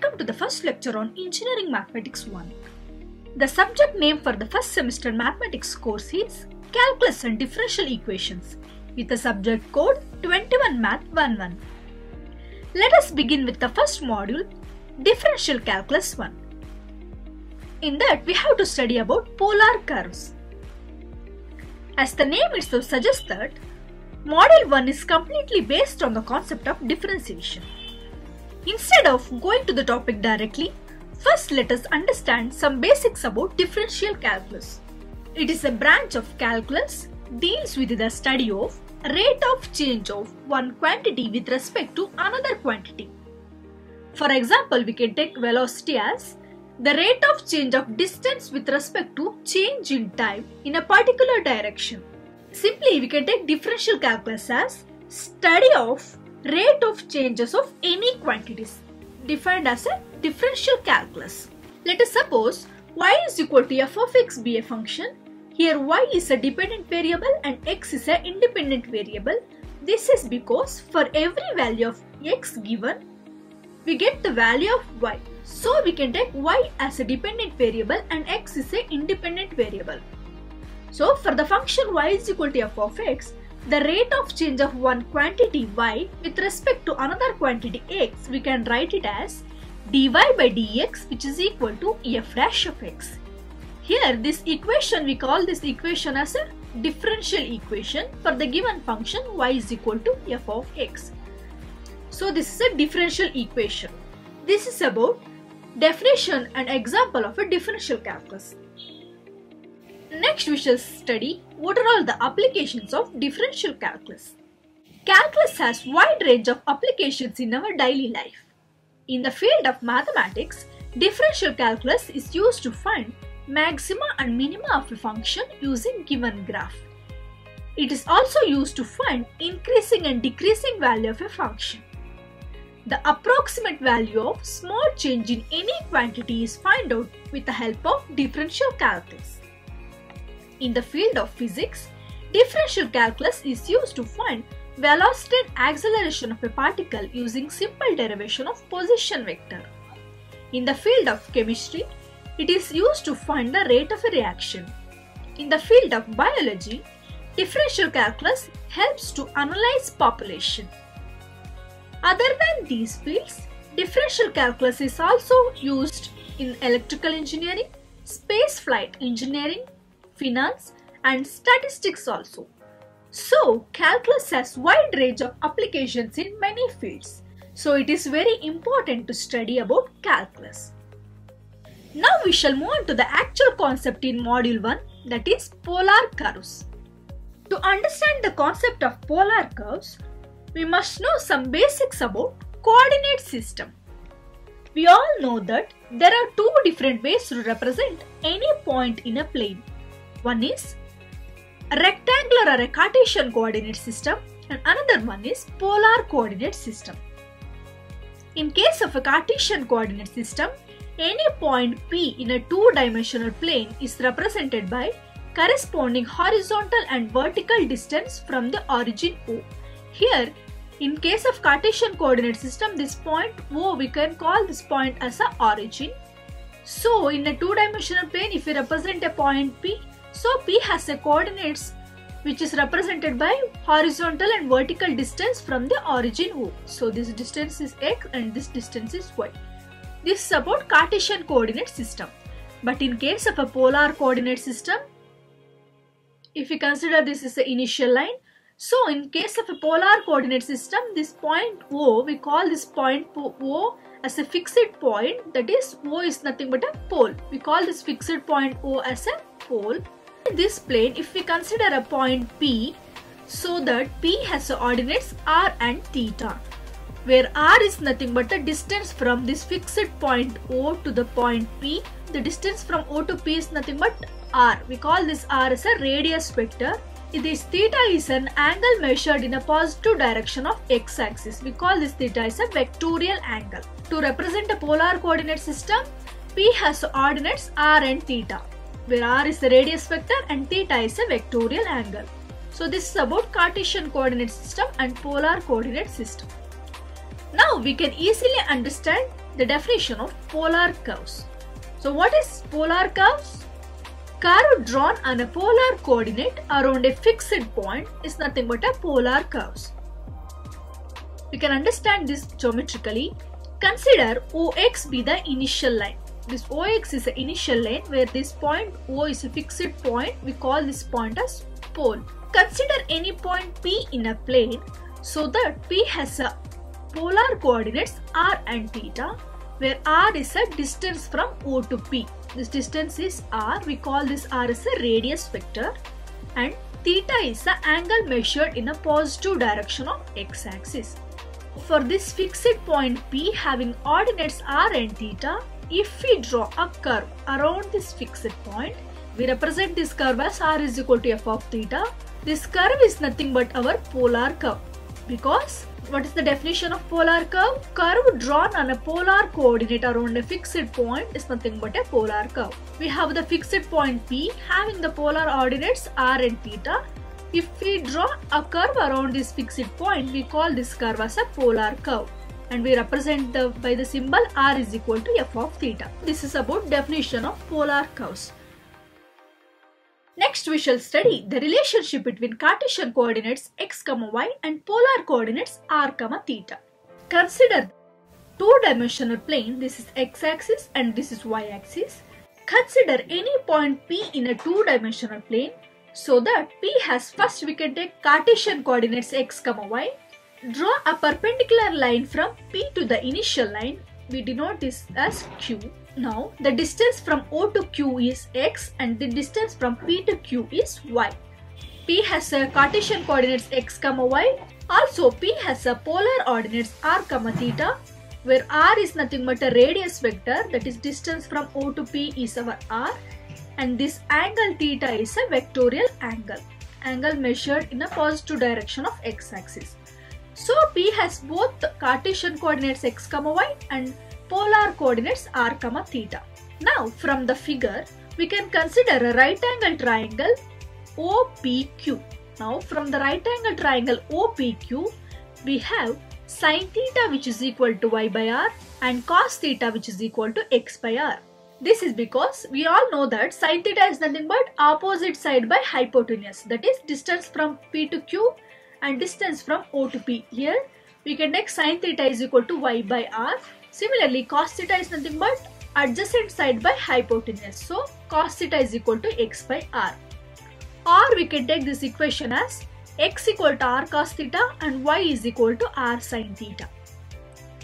Welcome to the first lecture on Engineering Mathematics 1. The subject name for the first semester mathematics course is Calculus and Differential Equations with the subject code 21 Math 11. Let us begin with the first module Differential Calculus 1. In that we have to study about polar curves. As the name itself suggests that Module 1 is completely based on the concept of differentiation. Instead of going to the topic directly, first let us understand some basics about differential calculus. It is a branch of calculus deals with the study of rate of change of one quantity with respect to another quantity. For example, we can take velocity as the rate of change of distance with respect to change in time in a particular direction. Simply, we can take differential calculus as study of rate of changes of any quantities defined as a differential calculus. Let us suppose y is equal to f of x be a function. Here y is a dependent variable and x is an independent variable. This is because for every value of x given, we get the value of y. So we can take y as a dependent variable and x is an independent variable. So for the function y is equal to f of x, the rate of change of one quantity y with respect to another quantity x, we can write it as dy by dx which is equal to f dash of x. Here this equation we call this equation as a differential equation for the given function y is equal to f of x. So this is a differential equation. This is about definition and example of a differential calculus. Next we shall study what are all the applications of differential calculus. Calculus has wide range of applications in our daily life. In the field of mathematics, differential calculus is used to find maxima and minima of a function using given graph. It is also used to find increasing and decreasing value of a function. The approximate value of small change in any quantity is found out with the help of differential calculus. In the field of physics, differential calculus is used to find velocity and acceleration of a particle using simple derivation of position vector. In the field of chemistry, it is used to find the rate of a reaction. In the field of biology, differential calculus helps to analyze population. Other than these fields, differential calculus is also used in electrical engineering, space flight engineering, finance and statistics also. So, calculus has wide range of applications in many fields. So, it is very important to study about calculus. Now, we shall move on to the actual concept in module 1 that is polar curves. To understand the concept of polar curves, we must know some basics about coordinate system. We all know that there are two different ways to represent any point in a plane. One is rectangular or a Cartesian coordinate system and another one is polar coordinate system. In case of a Cartesian coordinate system, any point P in a two-dimensional plane is represented by corresponding horizontal and vertical distance from the origin O. Here, in case of Cartesian coordinate system, this point O, we can call this point as a origin. So, in a two-dimensional plane, if we represent a point P, so P has a coordinates which is represented by horizontal and vertical distance from the origin O. So this distance is x and this distance is y. This is about Cartesian coordinate system. But in case of a polar coordinate system, if we consider this is the initial line, so in case of a polar coordinate system, this point O, we call this point O as a fixed point that is O is nothing but a pole. We call this fixed point O as a pole this plane if we consider a point P so that P has ordinates r and theta where r is nothing but the distance from this fixed point O to the point P. The distance from O to P is nothing but r. We call this r as a radius vector. This theta is an angle measured in a positive direction of x-axis we call this theta is a vectorial angle. To represent a polar coordinate system P has ordinates r and theta where r is the radius vector and theta is a vectorial angle. So this is about Cartesian coordinate system and polar coordinate system. Now we can easily understand the definition of polar curves. So what is polar curves? Curve drawn on a polar coordinate around a fixed point is nothing but a polar curves. We can understand this geometrically. Consider OX be the initial line. This OX is the initial line where this point O is a fixed point. We call this point as pole. Consider any point P in a plane so that P has a polar coordinates r and theta where r is a distance from O to P. This distance is r. We call this r as a radius vector and theta is the angle measured in a positive direction of x-axis. For this fixed point P having ordinates r and theta, if we draw a curve around this fixed point, we represent this curve as r is equal to f of theta. This curve is nothing but our polar curve because what is the definition of polar curve? Curve drawn on a polar coordinate around a fixed point is nothing but a polar curve. We have the fixed point P having the polar ordinates r and theta. If we draw a curve around this fixed point, we call this curve as a polar curve and we represent the, by the symbol r is equal to f of theta. This is about definition of polar curves. Next we shall study the relationship between Cartesian coordinates x, y and polar coordinates r, theta. Consider two-dimensional plane, this is x-axis and this is y-axis. Consider any point P in a two-dimensional plane so that P has first we can take Cartesian coordinates x, y. Draw a perpendicular line from P to the initial line. We denote this as Q now the distance from O to Q is x and the distance from P to Q is y. P has a Cartesian coordinates x, y. Also P has a polar ordinates r, comma theta where r is nothing but a radius vector that is distance from O to P is our r and this angle theta is a vectorial angle. Angle measured in a positive direction of x-axis. So P has both Cartesian coordinates x, y and polar coordinates r, theta. Now from the figure, we can consider a right angle triangle OPQ. Now from the right angle triangle OPQ, we have sine theta which is equal to y by r and cos theta which is equal to x by r. This is because we all know that sine theta is nothing but opposite side by hypotenuse that is distance from P to Q and distance from O to P. Here we can take sine theta is equal to y by r Similarly, cos theta is nothing but adjacent side by hypotenuse. So, cos theta is equal to x by r. Or we can take this equation as x equal to r cos theta and y is equal to r sin theta.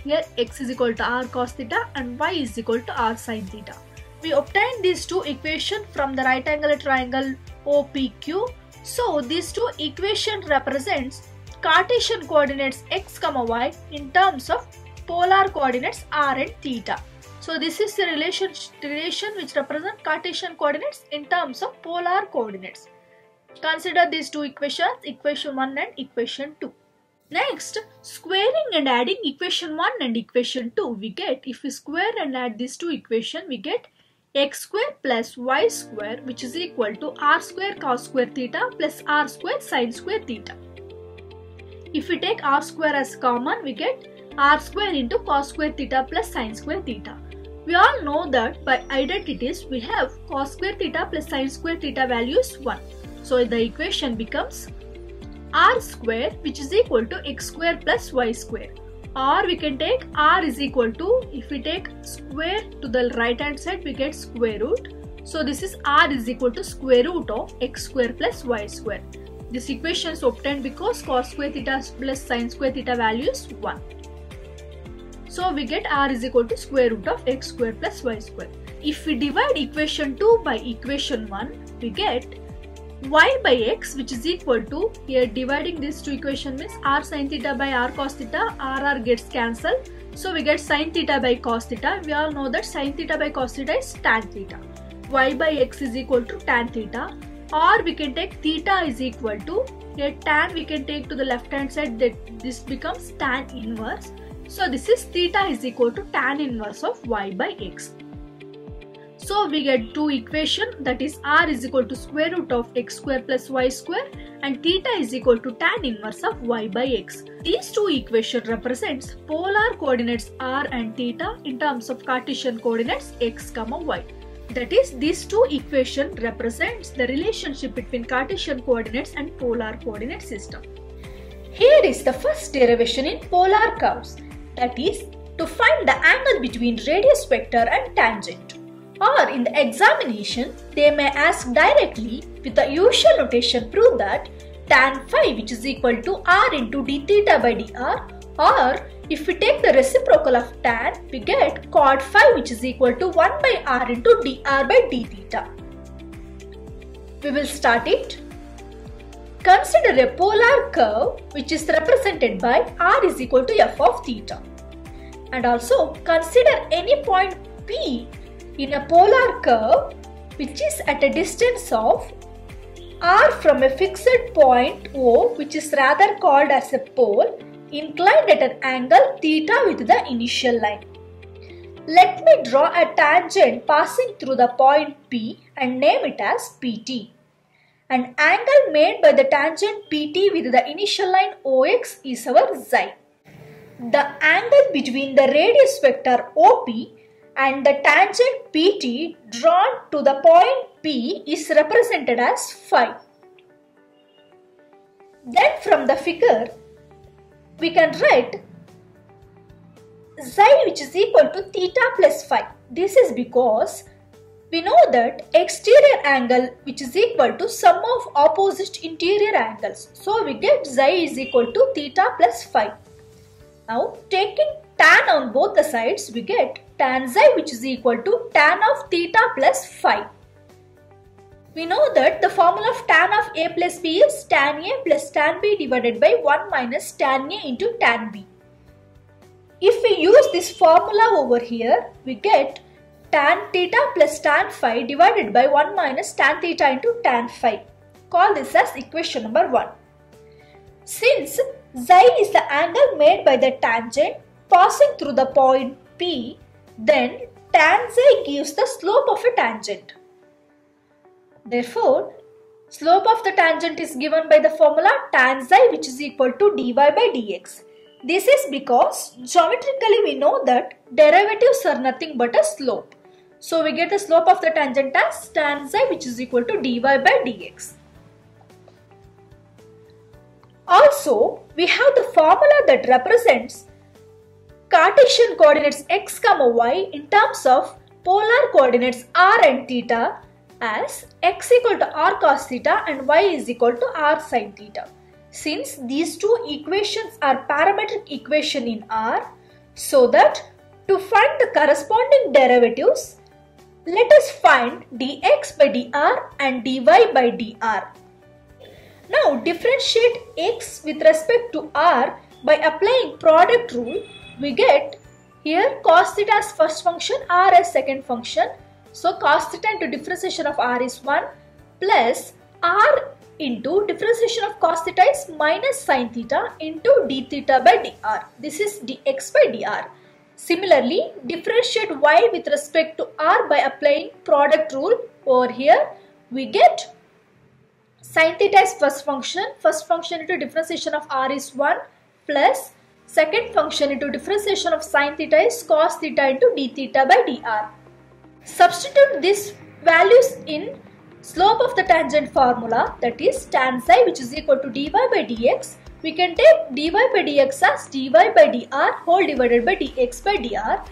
Here x is equal to r cos theta and y is equal to r sin theta. We obtain these two equations from the right angle triangle OPQ. So these two equations represents Cartesian coordinates x, y in terms of polar coordinates r and theta. So this is the relation, relation which represent Cartesian coordinates in terms of polar coordinates. Consider these two equations, equation 1 and equation 2. Next, squaring and adding equation 1 and equation 2, we get, if we square and add these two equations, we get x square plus y square which is equal to r square cos square theta plus r square sin square theta. If we take r square as common, we get r square into cos square theta plus sin square theta. We all know that by identities we have cos square theta plus sin square theta value is 1. So the equation becomes r square which is equal to x square plus y square or we can take. R is equal to if we take square to the right hand side we get square root. So this is r is equal to square root of x square plus y square. This equation is obtained because cos square theta plus sin square theta value is 1 so we get r is equal to square root of x square plus y square. If we divide equation 2 by equation 1, we get y by x which is equal to, here dividing these two equation means r sin theta by r cos theta, r r gets cancelled. So we get sin theta by cos theta. We all know that sin theta by cos theta is tan theta. y by x is equal to tan theta or we can take theta is equal to here tan we can take to the left hand side that this becomes tan inverse so this is theta is equal to tan inverse of y by x. So we get two equation that is r is equal to square root of x square plus y square and theta is equal to tan inverse of y by x. These two equation represents polar coordinates r and theta in terms of Cartesian coordinates x comma y. That is these two equation represents the relationship between Cartesian coordinates and polar coordinate system. Here is the first derivation in polar curves that is to find the angle between radius vector and tangent. Or in the examination, they may ask directly with the usual notation prove that tan phi which is equal to r into d theta by dr or if we take the reciprocal of tan, we get cot phi which is equal to 1 by r into dr by d theta. We will start it. Consider a polar curve which is represented by r is equal to f of theta. And also consider any point P in a polar curve which is at a distance of r from a fixed point O which is rather called as a pole inclined at an angle theta with the initial line. Let me draw a tangent passing through the point P and name it as PT. An angle made by the tangent PT with the initial line OX is our psi. The angle between the radius vector OP and the tangent PT drawn to the point P is represented as phi. Then from the figure, we can write psi which is equal to theta plus phi. This is because we know that exterior angle which is equal to sum of opposite interior angles. So we get psi is equal to theta plus phi. Now taking tan on both the sides we get tan psi which is equal to tan of theta plus phi. We know that the formula of tan of a plus b is tan a plus tan b divided by 1 minus tan a into tan b. If we use this formula over here, we get tan theta plus tan phi divided by 1 minus tan theta into tan phi. Call this as equation number 1. Since psi is the angle made by the tangent passing through the point P, then tan psi gives the slope of a tangent. Therefore, slope of the tangent is given by the formula tan psi which is equal to dy by dx. This is because geometrically we know that derivatives are nothing but a slope. So we get the slope of the tangent as tan psi which is equal to dy by dx. Also, we have the formula that represents Cartesian coordinates x y in terms of polar coordinates r and theta as x equal to r cos theta and y is equal to r sin theta. Since these two equations are parametric equation in R, so that to find the corresponding derivatives, let us find dx by dr and dy by dr. Now differentiate x with respect to r by applying product rule, we get here cos theta as first function, r as second function so cos theta into differentiation of r is 1 plus r into differentiation of cos theta is minus sin theta into d theta by dr. This is dx by dr. Similarly, differentiate y with respect to r by applying product rule over here. We get sin theta is first function. First function into differentiation of r is 1 plus second function into differentiation of sin theta is cos theta into d theta by dr. Substitute these values in slope of the tangent formula that is tan psi which is equal to dy by dx. We can take dy by dx as dy by dr whole divided by dx by dr.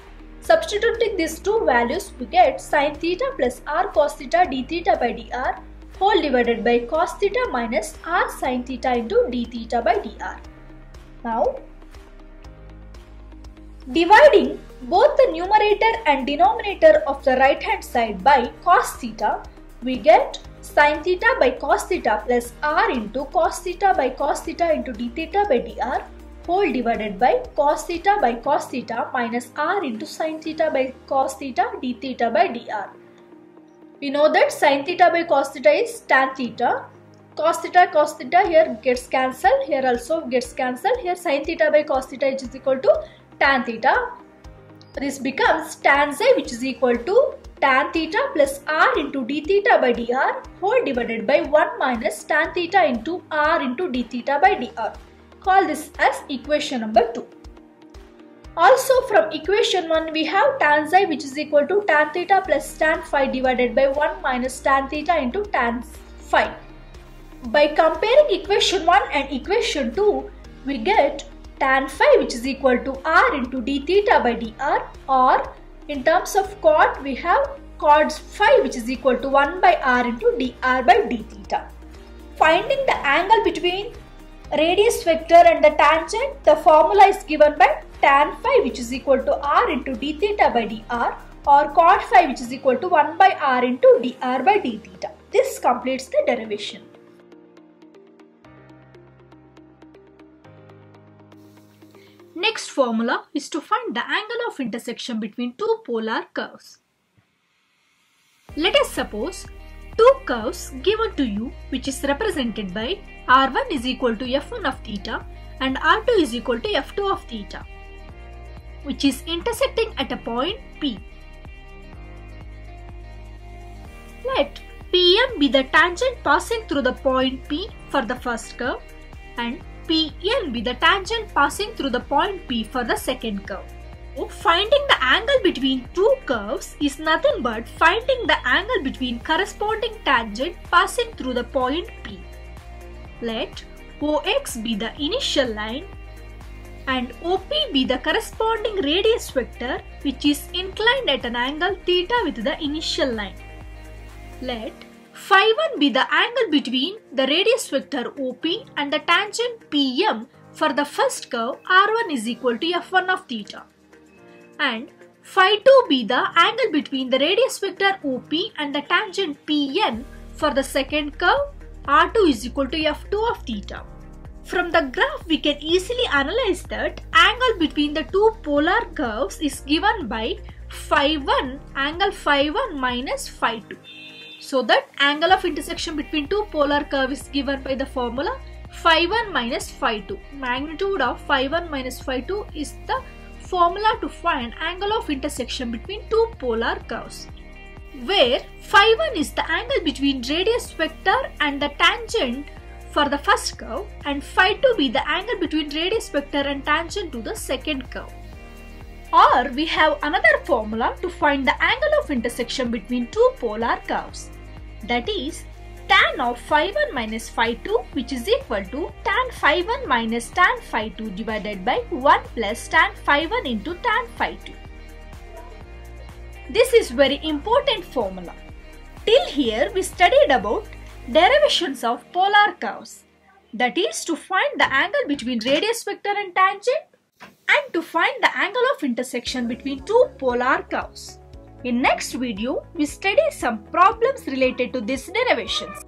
Substituting these two values we get sin theta plus r cos theta d theta by dr whole divided by cos theta minus r sin theta into d theta by dr. Now dividing both the numerator and denominator of the right hand side by cos theta, we get sin theta by cos theta plus r into cos theta by cos theta into d theta by dr whole divided by cos theta by cos theta minus r into sin theta by cos theta d theta by dr. We know that sin theta by cos theta is tan theta. Cos theta cos theta here gets cancelled. Here also gets cancelled. Here sin theta by cos theta is equal to tan theta this becomes tan psi which is equal to tan theta plus r into d theta by dr whole divided by 1 minus tan theta into r into d theta by dr. Call this as equation number 2. Also from equation 1 we have tan psi which is equal to tan theta plus tan phi divided by 1 minus tan theta into tan phi. By comparing equation 1 and equation 2 we get tan phi which is equal to r into d theta by dr or in terms of cot we have cot phi which is equal to 1 by r into dr by d theta. Finding the angle between radius vector and the tangent the formula is given by tan phi which is equal to r into d theta by dr or cot phi which is equal to 1 by r into dr by d theta. This completes the derivation. Formula is to find the angle of intersection between two polar curves. Let us suppose two curves given to you which is represented by r1 is equal to f1 of theta and r2 is equal to f2 of theta which is intersecting at a point P. Let PM be the tangent passing through the point P for the first curve and Pn be the tangent passing through the point P for the second curve. So finding the angle between two curves is nothing but finding the angle between corresponding tangent passing through the point P. Let OX be the initial line and OP be the corresponding radius vector which is inclined at an angle theta with the initial line. Let Phi 1 be the angle between the radius vector OP and the tangent PM for the first curve R1 is equal to F1 of theta. And Phi 2 be the angle between the radius vector OP and the tangent PN for the second curve R2 is equal to F2 of theta. From the graph we can easily analyze that angle between the two polar curves is given by phi 1 angle phi 1 minus phi 2. So that angle of intersection between two polar curve is given by the formula phi 1 minus phi 2. Magnitude of phi 1 minus phi 2 is the formula to find angle of intersection between two polar curves. Where phi 1 is the angle between radius vector and the tangent for the first curve and phi 2 be the angle between radius vector and tangent to the second curve. Or we have another formula to find the angle of intersection between two polar curves. That is tan of phi 1 minus phi 2 which is equal to tan phi 1 minus tan phi 2 divided by 1 plus tan phi 1 into tan phi 2. This is very important formula. Till here we studied about derivations of polar curves. That is to find the angle between radius vector and tangent and to find the angle of intersection between two polar curves. In next video, we study some problems related to these derivations.